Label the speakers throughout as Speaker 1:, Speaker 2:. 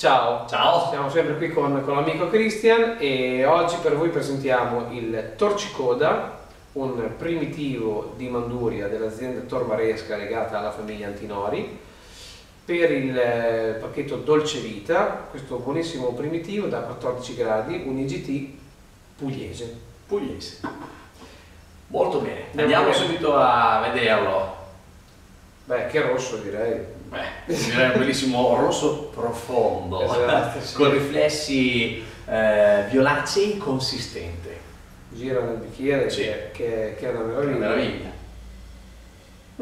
Speaker 1: ciao!
Speaker 2: Ciao!
Speaker 1: Siamo sempre qui con, con l'amico Christian e oggi per voi presentiamo il Torcicoda, un primitivo di Manduria dell'azienda Tormaresca legata alla famiglia Antinori per il eh, pacchetto Dolce Vita, questo buonissimo primitivo da 14 gradi, un IGT pugliese.
Speaker 2: Pugliese. Molto bene,
Speaker 1: Andiamo
Speaker 2: andiamo subito a vederlo.
Speaker 1: Beh, che rosso direi.
Speaker 2: Beh, direi un bellissimo rosso profondo,
Speaker 1: Esatto, sì.
Speaker 2: con riflessi eh, violacei consistente.
Speaker 1: Gira nel bicchiere
Speaker 2: Sì.
Speaker 1: che, che- che è una meraviglia.
Speaker 2: meraviglia.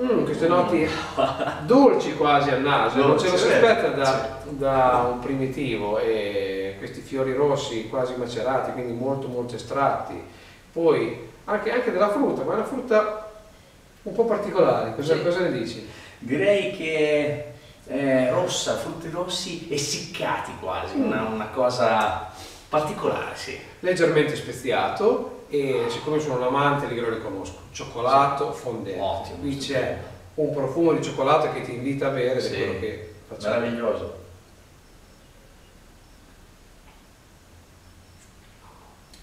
Speaker 1: Mm, queste noti dolci quasi al naso, non ce lo si aspetta da, da un primitivo e questi fiori rossi quasi macerati, quindi molto molto estratti. Poi anche, anche della frutta, ma è una frutta un po' particolare, cosa,
Speaker 2: Sì.
Speaker 1: cosa ne dici?
Speaker 2: Direi che è rossa, frutti rossi essiccati quasi,
Speaker 1: Mm.
Speaker 2: una, una cosa particolare, sì.
Speaker 1: Leggermente speziato e siccome sono un amante li lo riconosco, cioccolato fondente.
Speaker 2: Ottimo,
Speaker 1: Qui c'è un profumo di cioccolato che ti invita a bere
Speaker 2: Sì.
Speaker 1: quello che facciamo.
Speaker 2: Meraviglioso.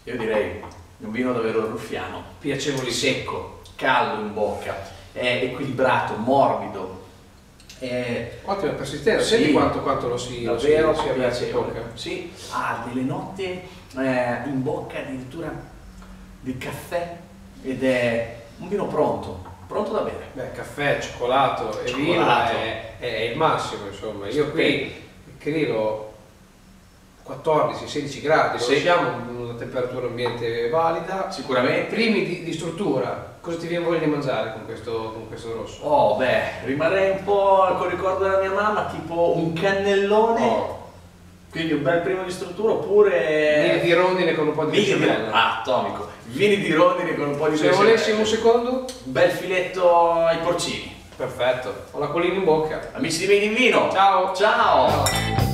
Speaker 2: Io direi un vino davvero ruffiano,
Speaker 1: Piacevolissimo.
Speaker 2: secco, caldo in bocca, è equilibrato, morbido, è
Speaker 1: Ottima persistenza,
Speaker 2: Sì.
Speaker 1: senti quanto, quanto lo si, lo si,
Speaker 2: davvero
Speaker 1: lo si in
Speaker 2: piacevole.
Speaker 1: bocca?
Speaker 2: Sì, ha delle note eh, in bocca addirittura di caffè ed è un vino pronto, pronto da bere.
Speaker 1: Beh, caffè, cioccolato e vino
Speaker 2: Cioccolato.
Speaker 1: è, è il massimo, insomma. Io qui crilo 14-16 gradi,
Speaker 2: Sì.
Speaker 1: siamo una temperatura ambiente valida.
Speaker 2: Sicuramente.
Speaker 1: Primi di, di struttura, cosa ti viene voglia di mangiare con questo, con questo rosso?
Speaker 2: Oh, beh, rimarrei un po' col ricordo della mia mamma, tipo un cannellone,
Speaker 1: Oh,
Speaker 2: quindi un bel primo di struttura,
Speaker 1: vini
Speaker 2: oppure...
Speaker 1: di rondine con un po' di
Speaker 2: Vini
Speaker 1: besciamella.
Speaker 2: Ah, atomico. Vini di rondine con un po' di
Speaker 1: Se
Speaker 2: besciamella.
Speaker 1: volessimo un secondo,
Speaker 2: Un bel filetto ai porcini.
Speaker 1: perfetto, ho la colina in bocca.
Speaker 2: Amici di Made in Vino.
Speaker 1: Ciao!
Speaker 2: Ciao.
Speaker 1: Te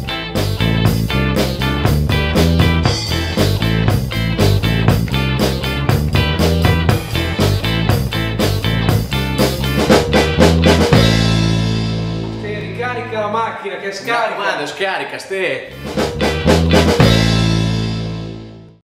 Speaker 1: macchina che
Speaker 2: Mi
Speaker 1: scarica.
Speaker 2: raccomando, scarica, ste.